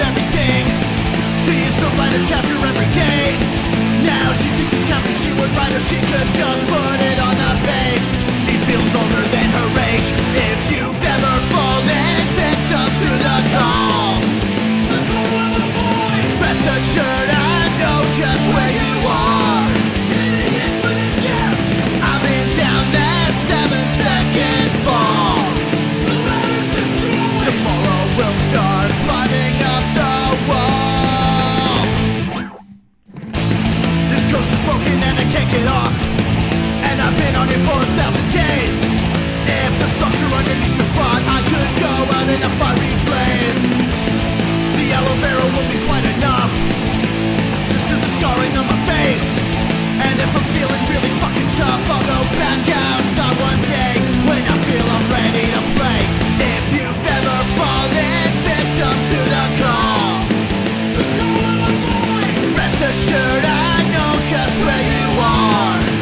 everything. Is the still light a chapter every day. Assured I know just where you are.